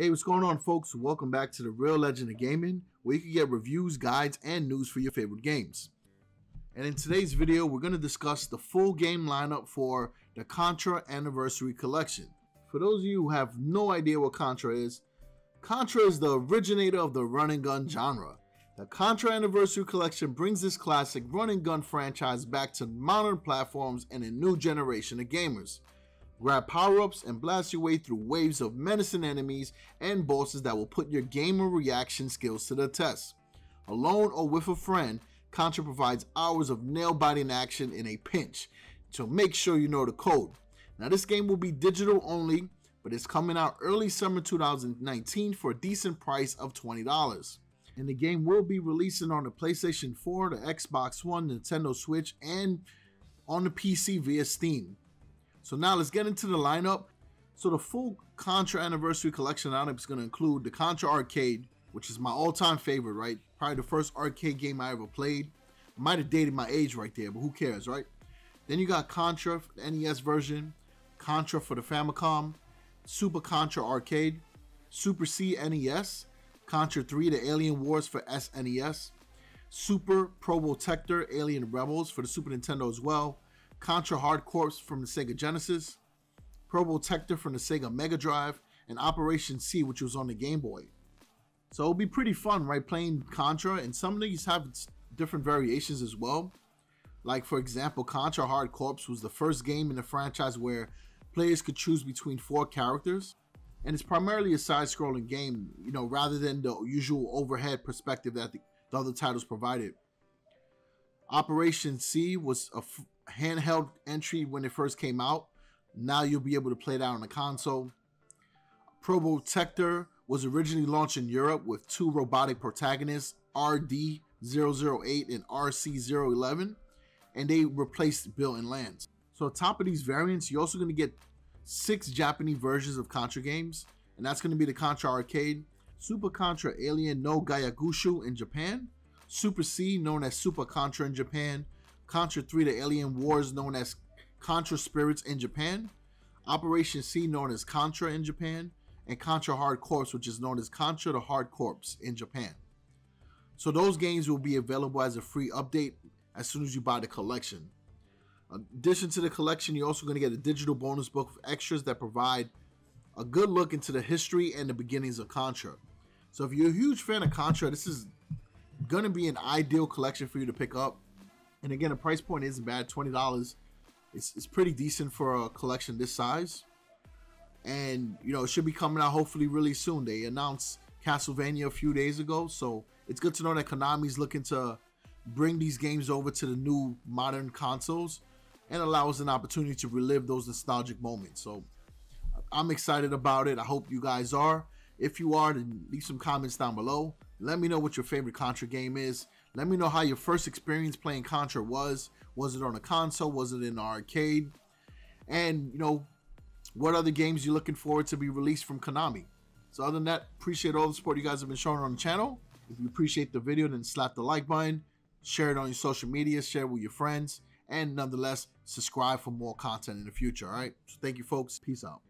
Hey, what's going on, folks? Welcome back to DaRealLegend of Gaming, where you can get reviews, guides, and news for your favorite games. And in today's video, we're going to discuss the full game lineup for the Contra Anniversary Collection. For those of you who have no idea what Contra is, Contra is the originator of the run and gun genre. The Contra Anniversary Collection brings this classic run and gun franchise back to modern platforms and a new generation of gamers. Grab power-ups and blast your way through waves of menacing enemies and bosses that will put your gamer reaction skills to the test. Alone or with a friend, Contra provides hours of nail-biting action in a pinch, so make sure you know the code. Now this game will be digital only, but it's coming out early summer 2019 for a decent price of $20. And the game will be releasing on the PlayStation 4, the Xbox One, Nintendo Switch, and on the PC via Steam. So now let's get into the lineup. So the full Contra Anniversary Collection lineup is going to include the Contra Arcade, which is my all-time favorite, right? Probably the first arcade game I ever played. Might have dated my age right there, but who cares, right? Then you got Contra, the NES version, Contra for the Famicom, Super Contra Arcade, Super C NES, Contra 3 The Alien Wars for SNES, Super Probotector Alien Rebels for the Super Nintendo as well, Contra Hard Corps from the Sega Genesis, Probotector from the Sega Mega Drive, and Operation C, which was on the Game Boy. So it'll be pretty fun, right, playing Contra, and some of these have different variations as well. Like, for example, Contra Hard Corps was the first game in the franchise where players could choose between four characters. And it's primarily a side-scrolling game, you know, rather than the usual overhead perspective that the, the other titles provided. Operation C was a handheld entry when it first came out. Now you'll be able to play that on the console. Probotector was originally launched in Europe with two robotic protagonists, RD008 and RC011, and they replaced Bill and Lance. So on top of these variants, you're also going to get six Japanese versions of Contra games, and that's going to be the Contra Arcade, Super Contra Alien no Gyakushu in Japan, Super C known as Super Contra in Japan, Contra 3 The Alien Wars known as Contra Spirits in Japan, Operation C known as Contra in Japan, and Contra Hard Corps which is known as Contra the Hard Corps in Japan. So those games will be available as a free update as soon as you buy the collection. In addition to the collection, you're also going to get a digital bonus book of extras that provide a good look into the history and the beginnings of Contra. So if you're a huge fan of Contra, this is going to be an ideal collection for you to pick up. And again, the price point isn't bad. Twenty dollars. It's it's pretty decent for a collection this size. And you know, it should be coming out hopefully really soon. They announced Castlevania a few days ago, so it's good to know that Konami's looking to bring these games over to the new modern consoles and allow us an opportunity to relive those nostalgic moments. So I'm excited about it. I hope you guys are. If you are, then leave some comments down below. Let me know what your favorite Contra game is. Let me know how your first experience playing Contra was. Was it on a console? Was it in an arcade? And, you know, what other games you're looking forward to be released from Konami? So other than that, appreciate all the support you guys have been showing on the channel. If you appreciate the video, then slap the like button, share it on your social media, share it with your friends, and nonetheless, subscribe for more content in the future, all right? So thank you, folks. Peace out.